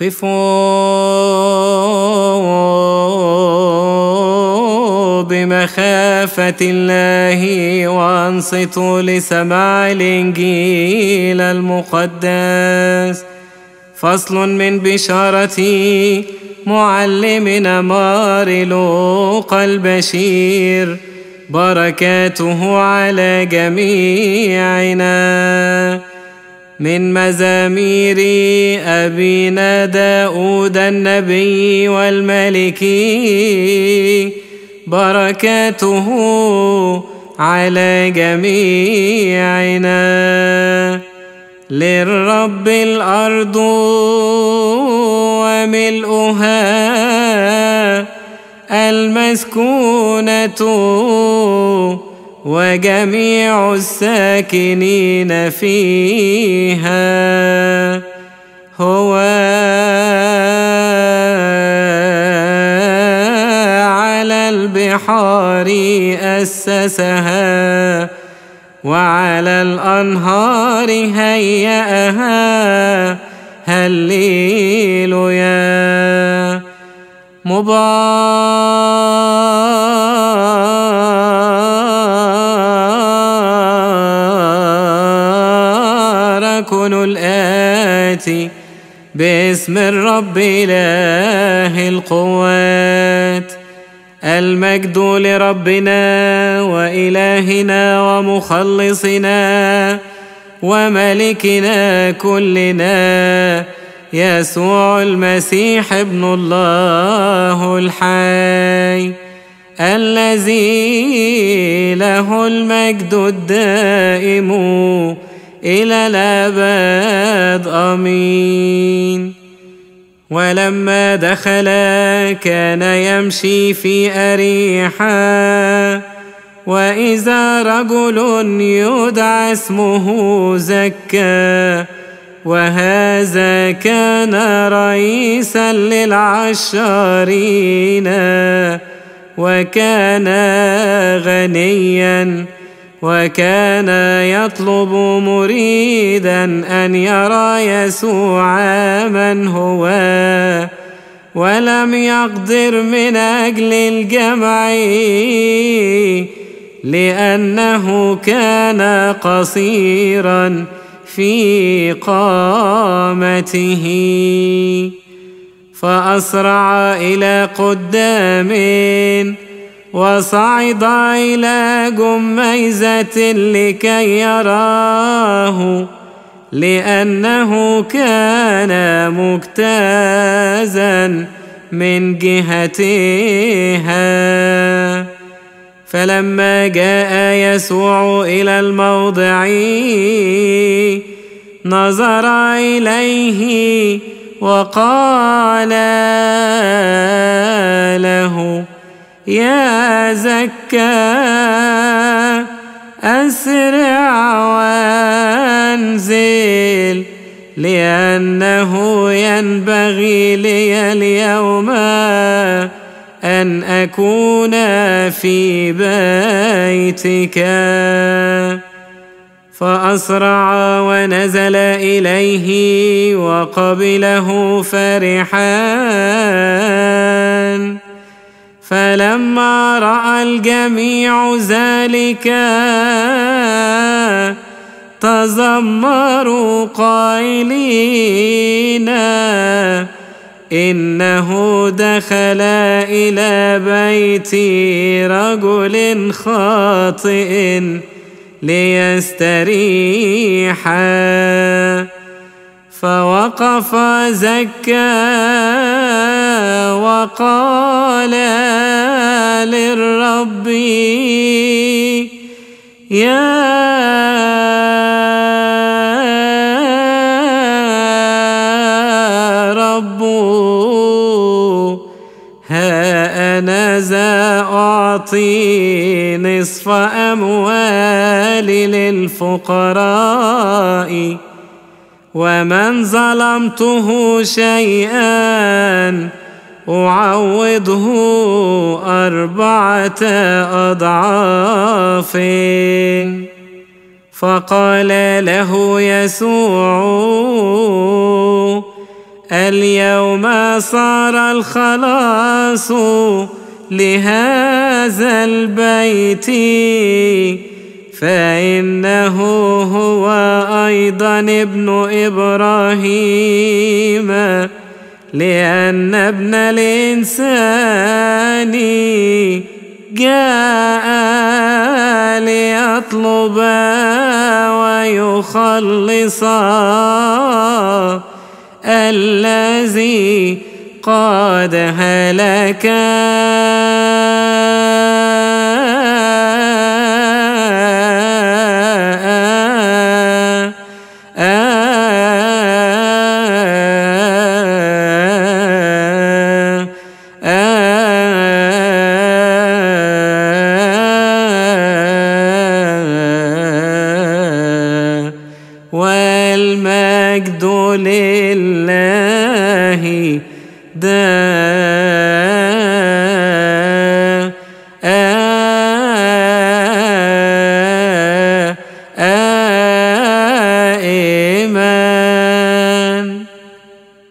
قفوا بمخافة الله وأنصتوا لسماع الإنجيل المقدس. فصل من بشارة معلمنا مارلوق البشير. بركاته على جميعنا من مزامير أبينا داود النبي والملكي بركاته على جميعنا. للرب الأرض وملؤها المسكونة وجميع الساكنين فيها هو على البحار أسسها وعلى الأنهار هيأها هللويا مبارك الآتي باسم الرب إله القوات المجد لربنا وإلهنا ومخلصنا وملكنا كلنا يسوع المسيح ابن الله الحي الذي له المجد الدائم إلى الأبد آمين. ولما دخل كان يمشي في أريحا وإذا رجل يدعى اسمه زكا وهذا كان رئيسا للعشارين وكان غنيا وكان يطلب مريدا أن يرى يسوع من هو ولم يقدر من أجل الجمع لأنه كان قصيرا في قامته. فأسرع إلى قدام وصعد إلى جميزة لكي يراه لأنه كان مجتازا من جهتها. فلما جاء يسوع إلى الموضع نظر إليه وقال له يا زكا أسرع وأنزل لأنه ينبغي لي اليوم أن أكون في بيتك. فأسرع ونزل إليه وقبله فرحا. فلما رأى الجميع ذلك تذمروا قائلين إنه دخل إلى بيت رجل خاطئ ليستريحا فوقف زكا وقال للرب يا رب ها أنا ذا أعطي نصف أموالي للفقراء ومن ظلمته شيئا أعوضه أربعة أضعاف. فقال له يسوع اليوم صار الخلاص لهذا البيت فإنه هو أيضا ابن إبراهيم. لأن ابن الإنسان جاء ليطلب ويخلص الذي قد هلك. like do